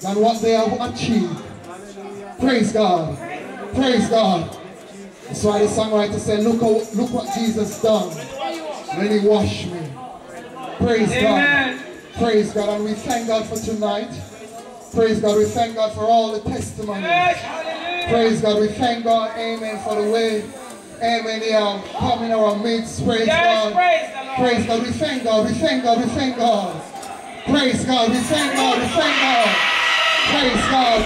than what they have achieved. Praise God. Praise God. That's why the songwriter said, look, how, look what Jesus done when he washed me. Praise Amen. God. Praise God. And we thank God for tonight. Praise God. We thank God for all the testimonies. Yes. Praise God. We thank God. Amen. For the way. Amen. They are coming our midst. Praise Yes, God. praise. Praise God. We thank God. We thank God. We thank God. Praise God. We thank God. We thank God. Praise God.